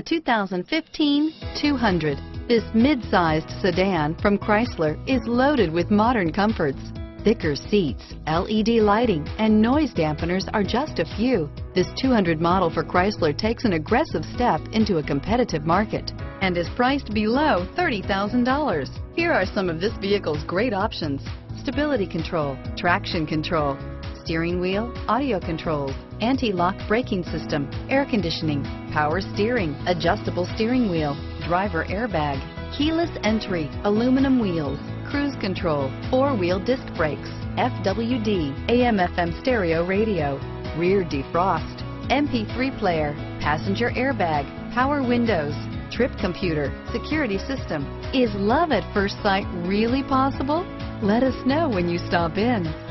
The 2015 200. This mid-sized sedan from Chrysler is loaded with modern comforts. Thicker seats, LED lighting, and noise dampeners are just a few. This 200 model for Chrysler takes an aggressive step into a competitive market and is priced below $30,000. Here are some of this vehicle's great options. Stability control, traction control, steering wheel, audio controls, anti-lock braking system, air conditioning, power steering, adjustable steering wheel, driver airbag, keyless entry, aluminum wheels, cruise control, four-wheel disc brakes, FWD, AM FM stereo radio, rear defrost, MP3 player, passenger airbag, power windows, trip computer, security system. Is love at first sight really possible? Let us know when you stop in.